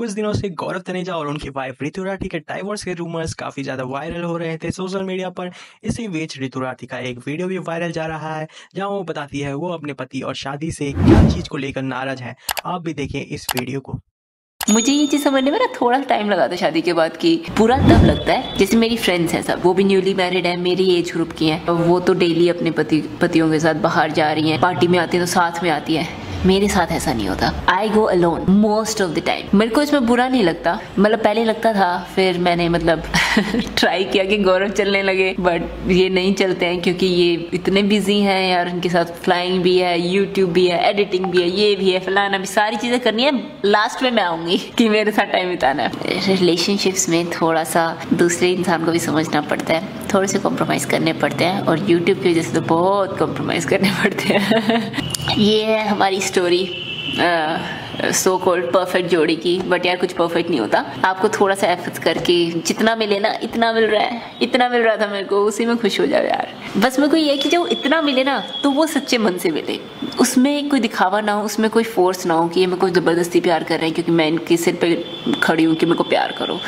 कुछ दिनों से गौरव तनेजा और उनकी वाइफ ऋतु राठी के डाइवोर्स के रूमर्स काफ़ी ज़्यादा वायरल हो रहे थे सोशल मीडिया पर। इसी बीच ऋतु राठी का एक वीडियो भी वायरल जा रहा है, जहाँ वो बताती है वो अपने पति और शादी से क्या चीज़ को लेकर नाराज़ है। आप भी देखें इस वीडियो को। मुझे ये चीज़ समझने में ना थोड़ा टाइम लगा था शादी के बाद की पूरा तब लगता है जैसे मेरी फ्रेंड्स हैं सब, वो भी न्यूली मैरिड है, मेरी एज ग्रुप की हैं। वो तो डेली अपने पति, पतियों के साथ बाहर जा रही हैं पार्टी में आती है तो साथ में आती हैं। मेरे साथ ऐसा नहीं होता। I go alone most of the time मेरे को इसमें बुरा नहीं लगता। मतलब पहले लगता था, फिर मैंने मतलब ट्राई किया कि गौरव चलने लगे बट ये नहीं चलते हैं क्योंकि ये इतने बिज़ी हैं यार उनके साथ फ्लाइंग भी है यूट्यूब भी है एडिटिंग भी है, ये भी है, फलाना भी, सारी चीज़ें करनी है। लास्ट में मैं आऊँगी कि मेरे साथ टाइम बिताना है। रिलेशनशिप्स में थोड़ा सा दूसरे इंसान को भी समझना पड़ता है, थोड़े से कॉम्प्रोमाइज़ करने पड़ते हैं, और यूट्यूब की वजह से तो बहुत कॉम्प्रोमाइज़ करने पड़ते हैं। ये है हमारी स्टोरी सो कॉल्ड परफेक्ट जोड़ी की बट यार कुछ परफेक्ट नहीं होता। आपको थोड़ा सा एफर्ट करके जितना मिले ना, इतना मिल रहा है, इतना मिल रहा था मेरे को, उसी में खुश हो जाओ यार। बस मेरे को ये कि जब इतना मिले ना तो वो सच्चे मन से मिले। उसमें कोई दिखावा ना हो, उसमें कोई फोर्स ना हो कि ये मेरे को ज़बरदस्ती प्यार कर रहे हैं, क्योंकि मैं इनके सिर पर खड़ी हूँ कि मेरे को प्यार करो।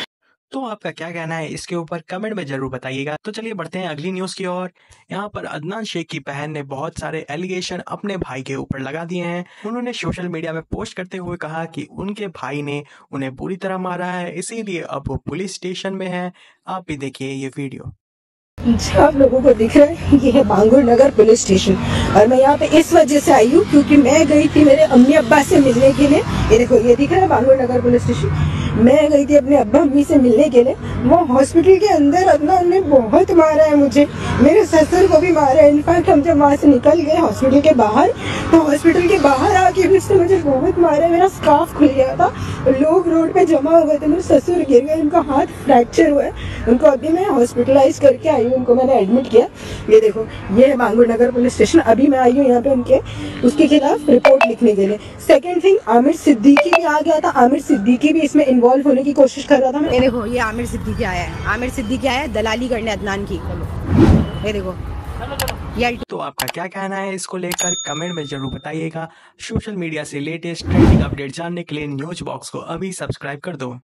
तो आपका क्या कहना है? इसके ऊपर कमेंट में ज़रूर बताइएगा। तो चलिए बढ़ते हैं अगली न्यूज़ की ओर। यहाँ पर अदनान शेख की बहन ने बहुत सारे एलिगेशन अपने भाई के ऊपर लगा दिए हैं। उन्होंने सोशल मीडिया में पोस्ट करते हुए कहा कि उनके भाई ने उन्हें बुरी तरह मारा है, इसीलिए अब वो पुलिस स्टेशन में है। आप भी देखिए ये वीडियो। आप लोगों को दिख रहा है, ये है बांगुर नगर पुलिस स्टेशन। और मैं यहाँ पे इस वजह से आई हूँ क्योंकि मैं गई थी मेरे अम्मी अब्बा से मिलने के लिए। ये देखो, ये दिख रहा है बांगुर नगर पुलिस स्टेशन। मैं गई थी अपने अब्बा अम्मी से मिलने के लिए। वो हॉस्पिटल के अंदर अदनान ने बहुत मारा है मुझे। मेरे ससुर को भी मारा है। इनफैक्ट हम जब वहाँ से निकल गए हॉस्पिटल के बाहर तो हॉस्पिटल के बाहर आके उसने मुझे बहुत मारा है। मेरा स्काफ खुल गया था। लोग रोड पे जमा हो गए थे। मेरे ससुर गिर गए। उनका हाथ फ्रैक्चर हुआ है। उनको अभी मैं हॉस्पिटलाइज करके आई हूँ। उनको मैंने एडमिट किया। ये देखो, ये है बांगुर नगर पुलिस स्टेशन अभी मैं आई हूँ यहाँ पे उनके, उसके खिलाफ रिपोर्ट लिखने के लिए। सेकेंड थिंग आमिर सिद्दीकी भी आ गया था। आमिर सिद्दीकी भी इसमें इन्वॉल्व होने की कोशिश कर रहा था ये देखो ये आमिर सिद्दीकी आया है। आमिर सिद्दीकी आया है दलाली करने अदनान की। ये देखो। तो आपका क्या कहना है इसको लेकर? कमेंट में ज़रूर बताइएगा। सोशल मीडिया से लेटेस्ट ट्रेंडिंग अपडेट जानने के लिए न्यूज़ बॉक्स को अभी सब्सक्राइब कर दो।